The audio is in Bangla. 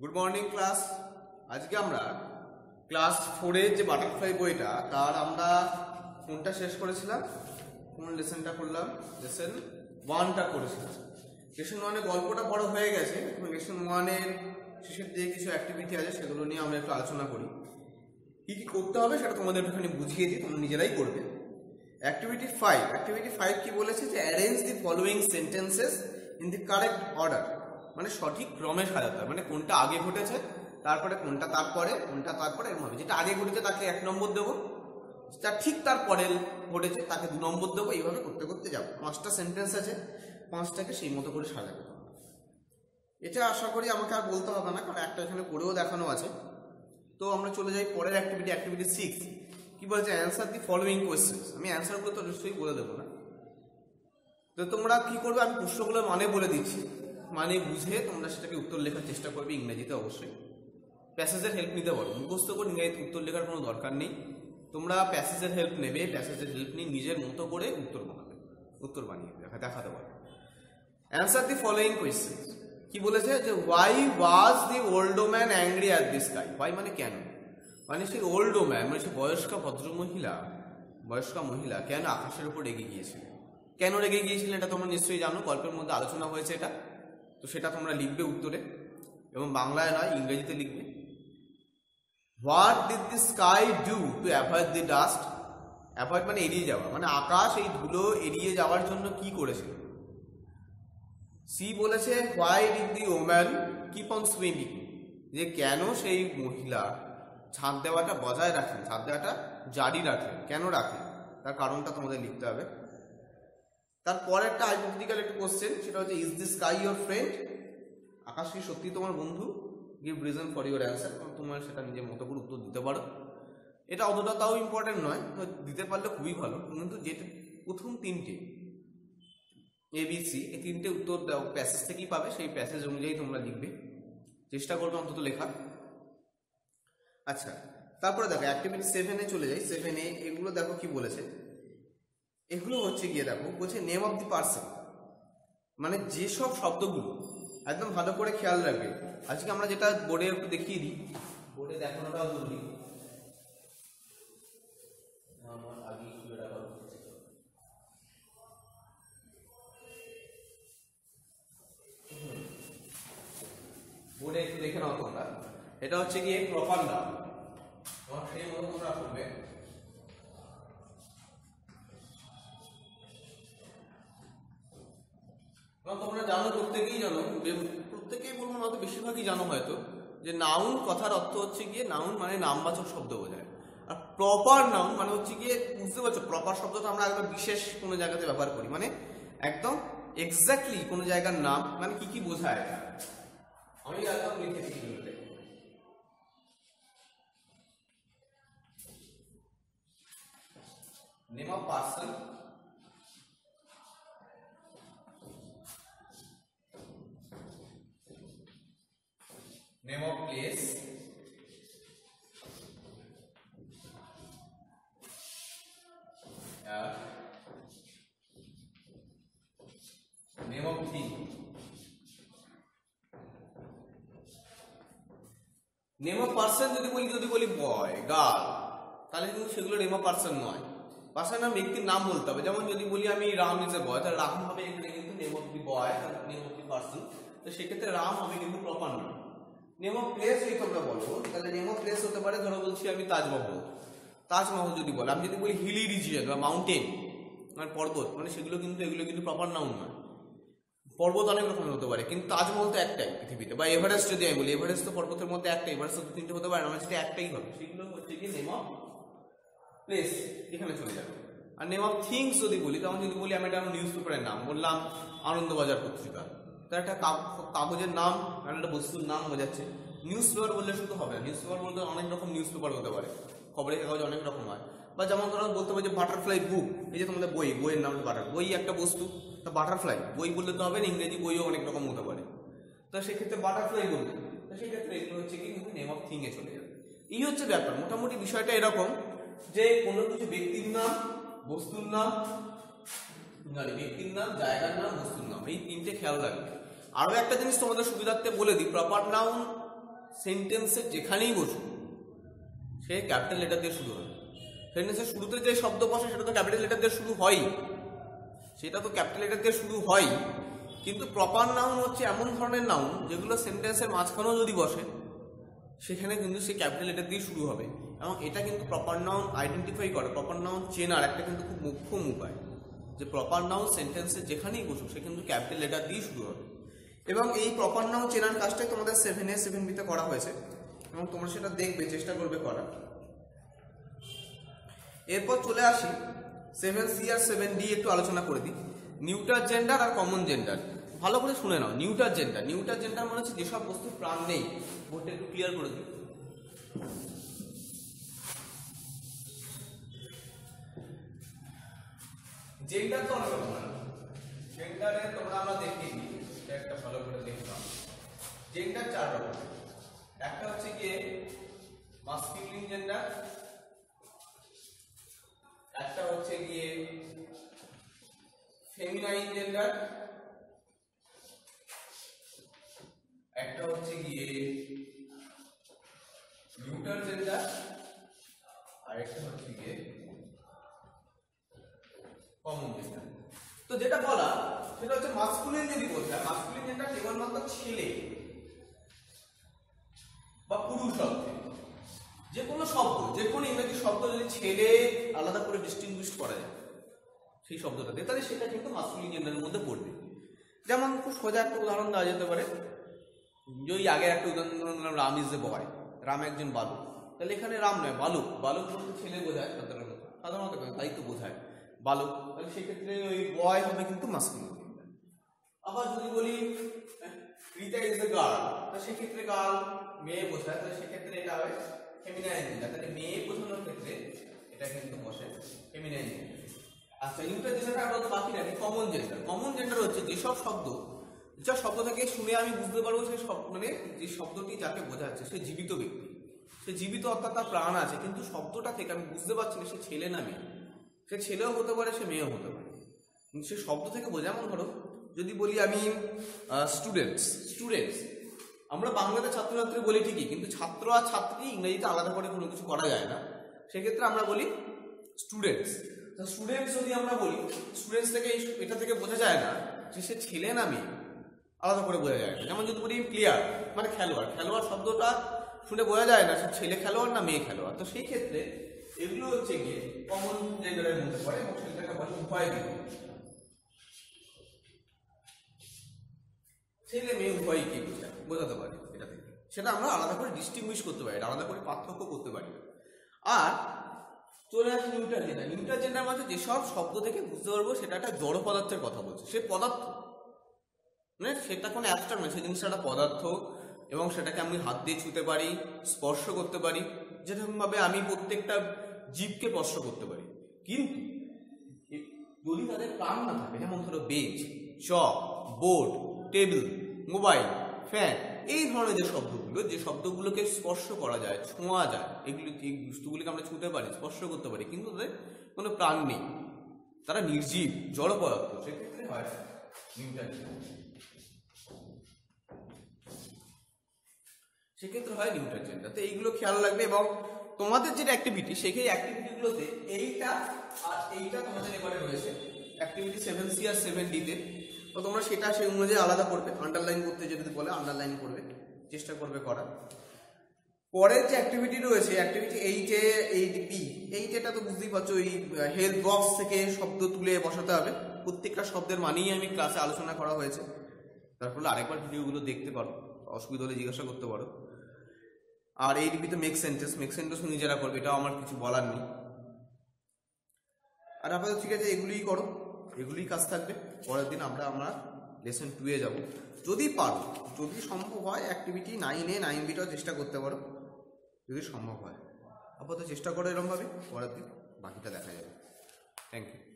গুড মর্নিং ক্লাস আজকে আমরা ক্লাস ফোরের যে বাটারফ্লাই বইটা, তার আমরা কোনটা শেষ করেছিলাম। কোন লেসনটা করলাম? লেসন ওয়ানটা করেছিলাম। লেসন ওয়ানের গল্পটা বড় হয়ে গেছে এখন লেসন ওয়ানের শেষের যে কিছু অ্যাক্টিভিটি আছে, সেগুলো নিয়ে আমরা একটু আলোচনা করি। কি কি করতে হবে সেটা তোমাদের একটুখানি বুঝিয়ে দিই, তোমরা নিজেরাই করবে। অ্যাক্টিভিটি ফাইভ অ্যাক্টিভিটি ফাইভ কি বলেছে? যে arrange the following sentences in the correct order মানে সঠিক ক্রমে সাজাতে হবে। মানে কোনটা আগে ঘটেছে, তারপরে কোনটা তারপরে কোনটা তারপরে এরকম হবে। যেটা আগে ঘটেছে তাকে এক নম্বর দেবো, যেটা ঠিক তারপরে ঘটেছে তাকে দু নম্বর দেবো, এইভাবে করতে করতে যাব। পাঁচটা সেন্টেন্স আছে, পাঁচটাকে সেই মতো করে সাজাবে। এটা আশা করি আমাকে আর বলতে হবে না, কারণ একটা এখানে করেও দেখানো আছে। তো আমরা চলে যাই পরের অ্যাক্টিভিটি অ্যাক্টিভিটি সিক্স কি বলছে? অ্যান্সার দি ফলোয়িং কোয়েশ্চেন্স আমি অ্যান্সারগুলো তো নিশ্চয়ই বলে দেবো না। তো তোমরা কি করবে? আমি প্রশ্নগুলোর মানে বলে দিচ্ছি। মানে বুঝে তোমরা সেটাকে উত্তর লেখার চেষ্টা করবে ইংরেজিতে অবশ্যই। প্যাসেজের হেল্প নিতে পারো। মুখস্থ করে ইংরেজিতে উত্তর লেখার কোনো দরকার নেই। তোমরা প্যাসেজের হেল্প নেবে প্যাসেজের হেল্প নিয়ে নিজের মতো করে উত্তর বানাবে। উত্তর বানিয়ে দেখা দেখাতে পারবে অ্যান্সার দি ফলোয়িং কোয়েশ্চেন কি বলেছে? যে why was the old man angry at this sky why মানে কেন? মানে সেই ওল্ড ম্যান মানে সেই বয়স্ক ভদ্রমহিলা, বয়স্ক মহিলা কেন আকাশের উপর রেগে গিয়েছিলেন কেন রেগে গিয়েছিলেন এটা তোমরা নিশ্চয়ই জানো। গল্পের মধ্যে আলোচনা হয়েছে এটা। তো সেটা তোমরা লিখবে উত্তরে এবং বাংলায় নয়, ইংরেজিতে লিখবে। What did the sky do to avoid the dust avoid মানে এড়িয়ে যাওয়া মানে আকাশ এই ধুলো এড়িয়ে যাওয়ার জন্য কি করেছিল সি বলেছে why did the woman keep on swimming যে কেন সেই মহিলা ছাদ দেওয়াটা বজায় রাখেন, ছাদ দেওয়াটা জারি রাখেন, কেন রাখেন? তার কারণটা তোমাদের লিখতে হবে। তারপর একটা হাইপোথেটিক্যাল একটা কোশ্চেন সেটা হচ্ছে is the sky your friend আকাশ, কি সত্যি তোমার বন্ধু? Give reason for your answer তোমার সেটা নিজের মতো করে উত্তর দিতে পারো। এটা অতটা তাও ইম্পর্টেন্ট নয় দিতে পারলে খুবই ভালো, কিন্তু যেটা প্রথম তিনটে এবিসি এই তিনটে উত্তর দাও প্যাসেজ থেকেই পাবে, সেই প্যাসেজ অনুযায়ী তোমরা লিখবে। চেষ্টা করবে অন্তত লেখা। আচ্ছা তারপরে দেখো অ্যাক্টিভিটি সেভেনে চলে যাই। সেভেনে এগুলো দেখো কি বলেছে? এগুলো হচ্ছে গিয়ে দেখো, বলছে নেম অফ দি পার্সন মানে যেসব শব্দগুলো, একদম ভালো করে খেয়াল রাখবে। আজকে আমরা যেটা বোর্ডে একটু দেখিয়ে দিই। বোর্ডে দেখানোটাও জরুরি। বোর্ডে একটু দেখে নাও তোমরা। এটা হচ্ছে গিয়ে প্রপার নাম। তোমার সেই মতো তোমরা তোমরা প্রত্যেকেই জানো প্রত্যেকেই বলব না বেশিরভাগই জানো হয়তো, যে নাউন কথার অর্থ হচ্ছে গিয়ে নাউন মানে নামবাচক শব্দ বোঝায়। আর প্রপার নাউন মানে হচ্ছে গিয়ে, বুঝতে পারছ প্রপার শব্দটা আমরা একদম বিশেষ কোনো জায়গাতে ব্যবহার করি। মানে একদম এক্স্যাক্টলি কোনো জায়গার নাম মানে কি কি বোঝায় আমি একদম লিখে দিই এগুলোতে। name নেম পার্সন যদি বলি যদি বলি বয়, গার্ল, তাহলে কিন্তু সেগুলো নেম পার্সন নয়। পার্সন নাম ব্যক্তির নাম বলতে হবে। যেমন যদি বলি আমি রাম ইজ এ বয়, তাহলে রাম হবে এখানে কিন্তু name of the boy name of the person. তো সেক্ষেত্রে রাম হবে কিন্তু প্রপার নাম। নেম প্লেস যদি তোমরা বলো, তাহলে নেম প্লেস হতে পারে, ধরো বলছি আমি তাজমহল। তাজমহল যদি বলো, আমি যদি বলি হিলি রিজিয়ন বা মাউন্টেন মানে পর্বত মানে সেগুলো কিন্তু, এগুলো কিন্তু প্রপার নাউন নয়। পর্বত অনেক রকমের হতে পারে, কিন্তু তাজমহল তো একটাই পৃথিবীতে। বা এভারেস্ট যদি আমি বলি, এভারেস্ট তো পর্বতের মধ্যে একটাই এভারেস্ট তো তিনটে হতে পারে মানে সেটা একটাই হবে। সেগুলো হচ্ছে কি নেম অফ প্লেস এখানে চলে যাবে। আর নেম অফ থিংস যদি বলি তখন যদি বলি, আমি একটা নিউজ পেপারের নাম, বললাম আনন্দবাজার পত্রিকা। তার একটা কাগ- কাগজের নাম, আর একটা বস্তুর নাম বোঝাচ্ছে নিউজ পেপার বললে শুধু হবে না নিউজ পেপার বলতে অনেক রকম নিউজ পেপার হতে পারে। খবরের কাগজ অনেক রকম হয়। বা যেমন ধরো, বলতে পারি যে বাটারফ্লাই বুক এই যে তোমাদের বই, বইয়ের নাম বাটার বই একটা বস্তু। তা বাটারফ্লাই বই বললে তো হবে না, ইংরেজি বইও অনেক রকম হতে পারে। তো সেক্ষেত্রে বাটারফ্লাই বলবে তো সেক্ষেত্রে এগুলো হচ্ছে কি, কিন্তু নেম অফ থিং এ চলে যাবে। এই হচ্ছে ব্যাপার, মোটামুটি বিষয়টা এরকম যে কোনো কিছু ব্যক্তির নাম, বস্তুর নাম মানে ব্যক্তির নাম, জায়গার নাম, বস্তুর নাম, এই তিনটে খেয়াল রাখবে। আরও একটা জিনিস তোমাদের সুবিধার্থে বলে দিই প্রপার নাউন সেন্টেন্সের যেখানেই বসুক, সে ক্যাপিটাল লেটার দিয়ে শুরু হবে। সেন্টেন্সের শুরুতে যে শব্দ বসে, সেটা তো ক্যাপিটাল লেটার দিয়ে শুরু হয়ই। সেটা তো ক্যাপিটাল লেটার দিয়ে শুরু হয়। কিন্তু প্রপার নাউন হচ্ছে এমন ধরনের নাউন যেগুলো সেন্টেন্সের মাঝখানেও যদি বসে, সেখানে কিন্তু সে ক্যাপিটাল লেটার দিয়ে শুরু হবে। এবং এটা কিন্তু প্রপার নাউন আইডেন্টিফাই করে। প্রপার নাউন চেনার একটা কিন্তু খুব মুখ্যম উপায়। যে প্রপার নাউন সেন্টেন্সে যেখানেই বসুক, সে কিন্তু ক্যাপিটাল লেটার দিয়ে শুরু হবে। এবং এই প্রপার নাউন চেনার কাজটাই তোমাদের সেভেন এ সেভেন বিতে করা হয়েছে। এবং তোমরা সেটা দেখবে, চেষ্টা করবে করার। এরপর চলে আসি সেভেন সি আর সেভেন ডি একটু আলোচনা করে দিই। নিউটার জেন্ডার আর কমন জেন্ডার ভালো করে শুনে নাও নিউটার জেন্ডার নিউটার জেন্ডার মানে হচ্ছে যেসব বস্তুর প্রাণ নেই। বোর্ডটা একটু ক্লিয়ার করে দিই। জেন্ডার তো অনেক রকম জেন্ডারে তোমরা আমরা দিই এটা একটা ভালো করে দেখলাম জেন্ডার চার রকম। একটা হচ্ছে গিয়ে মাস্কিউলিন জেন্ডার হচ্ছে গিয়ে ফেমিনাইন জেন্ডার একটা হচ্ছে গিয়ে নিউটার জেন্ডার আর একটা হচ্ছে গিয়ে কমন জেন্ডার তো যেটা বলা, সেটা হচ্ছে মাস্কুলিন যদি বোঝায় মাস্কুলিন জেন্ডার কেবলমাত্র ছেলে বা পুরুষ অর্থে। যে কোনো শব্দ, যে কোনো ইংরেজি শব্দ যদি ছেলে আলাদা করে ডিস্টিংগুইশ করা যায়, সেই শব্দটা দিয়ে, তাহলে সেটা কিন্তু মাস্কুলিন জেন্ডারের মধ্যে পড়বে। যেমন খুব সোজা একটা উদাহরণ দেওয়া যেতে পারে। যদি আগে একটা উদাহরণ দিলাম Ram is a boy Ram একজন বালক। তাহলে এখানে রাম নয়, বালক। বালক বলতে ছেলে বোঝায়, সাধারণত সাধারণত তাই তো বোঝায়। বালক, তাহলে সেক্ষেত্রে ওই বয় হবে কিন্তু মাস্কুলিন আবার যদি বলি রিতা ইজ এ গার্ল তো সেক্ষেত্রে গার্ল মেয়ে বোঝায়, তাহলে সেক্ষেত্রে এটা হবে ফেমিনাইন জেন্ডার তাহলে মেয়ে বোঝানোর ক্ষেত্রে এটা কিন্তু বসে ফেমিনাইন আচ্ছা ইউটার জেন্ডার আমরা বাকি রাখি কমন জেন্ডার কমন জেন্ডার হচ্ছে যেসব শব্দ যেসব শব্দ থেকে শুনে আমি বুঝতে পারব সেই মানে যে শব্দটি যাকে বোঝাচ্ছে সে জীবিত ব্যক্তি। সে জীবিত অর্থাৎ তার প্রাণ আছে, কিন্তু শব্দটা থেকে আমি বুঝতে পারছি না সে ছেলে না মেয়ে। সে ছেলেও হতে পারে, সে মেয়েও হতে পারে। সে শব্দ থেকে বোঝা যেমন ধরো, যদি বলি আমি স্টুডেন্টস স্টুডেন্টস আমরা বাংলাতে ছাত্রছাত্রী বলি ঠিকই, কিন্তু ছাত্র আর ছাত্রী ইংরেজিতে আলাদা করে কোনো কিছু করা যায় না। সেক্ষেত্রে আমরা বলি স্টুডেন্টস স্টুডেন্টস যদি আমরা বলি স্টুডেন্টস থেকে এটা থেকে বোঝা যায় না যে সে ছেলে না মেয়ে। আলাদা করে বোঝা যায় না। যেমন যদি বলি প্লেয়ার মানে খেলোয়াড়। খেলোয়াড় শব্দটা শুনে বোঝা যায় না সে ছেলে খেলোয়াড় না মেয়ে খেলোয়াড়। তো সেই ক্ষেত্রে এগুলো হচ্ছে গিয়ে কমন জেন্ডারের মধ্যে পড়ে এবং সেটাকে বলে ছেলে মেয়ে উভয়ই কি বোঝায়? বোঝাতে পারি এটা থেকে। সেটা আমরা আলাদা করে ডিস্টিংগুইশ করতে পারি আলাদা করে পার্থক্য করতে পারি। আর চলে আসি নিউটার জেন্ডার। নিউটার জেন্ডার মানে যেসব শব্দ থেকে বুঝতে পারব সেটা একটা জড় পদার্থের কথা বলছে। সে পদার্থ। মানে সেটা কোনো অ্যাবস্ট্রাক্ট নয় সেই জিনিসটা একটা পদার্থ এবং সেটাকে আমি হাত দিয়ে ছুতে পারি, স্পর্শ করতে পারি, যেরকমভাবে আমি প্রত্যেকটা জীবকে স্পর্শ করতে পারি। কিন্তু যদি তাদের প্রাণ না থাকে, যেমন ধরো bench chalk board table mobile fan এই ধরনের যে শব্দগুলো, যে শব্দগুলোকে স্পর্শ করা যায়, ছোঁয়া যায়, এগুলো এই বস্তুগুলিকে আমরা ছুঁতে পারি, স্পর্শ করতে পারি, কিন্তু তাদের কোনো প্রাণ নেই। তারা নির্জীব জড় পদার্থ সেক্ষেত্রে হয় সেক্ষেত্রে হয় নিউটন জেন্ডার। তো এইগুলো খেয়াল রাখবে এবং তোমাদের যেটা অ্যাক্টিভিটি সেই অ্যাক্টিভিটিগুলোতে এইটা আর এইটা তোমাদের এবারে রয়েছে। অ্যাক্টিভিটি সেভেন সি আর সেভেন ডিতে তো তোমরা সেটা সেই অনুযায়ী আলাদা করবে আন্ডারলাইন করতে যদি বলে আন্ডারলাইন করবে, চেষ্টা করবে করার। পরের যে অ্যাক্টিভিটি রয়েছে অ্যাক্টিভিটি এইটে এইট বি এইট এটা তো বুঝতেই পারছ, এই হেলথ বক্স থেকে শব্দ তুলে বসাতে হবে। প্রত্যেকটা শব্দের মানেই আমি ক্লাসে আলোচনা করা হয়েছে। তার ফলে আরেকবার ভিডিওগুলো দেখতে পারো, অসুবিধা হলে জিজ্ঞাসা করতে পারো। আর এই ডিবিতে মেক সেন্টেন্স মেক সেন্টেন্স নিজেরা করবে, এটাও আমার কিছু বলার নেই। আর আপাতত ঠিক আছে, এগুলিই করো। এগুলিই কাজ থাকবে। পরের দিন আমরা আমরা লেসন টুয়ে যাব। যদি পারো, যদি সম্ভব হয় অ্যাক্টিভিটি নাইন এ নাইন বিটাও চেষ্টা করতে পারো। যদি সম্ভব হয়, আপাতত চেষ্টা করো এরমভাবে, পরের দিন বাকিটা দেখা যাবে। Thank you